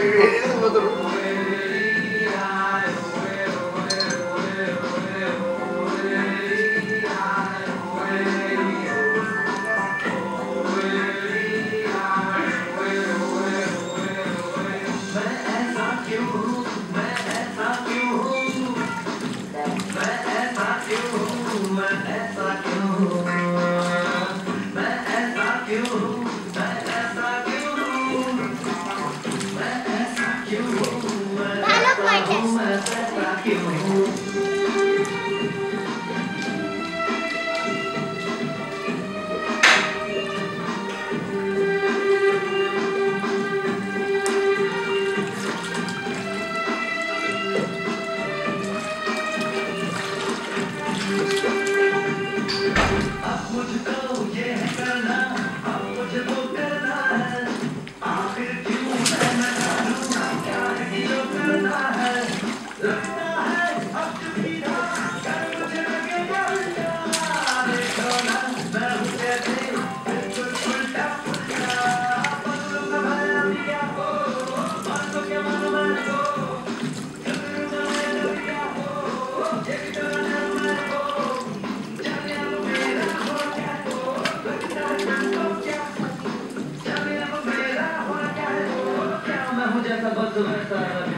It is another 变个 Vâng Thank you.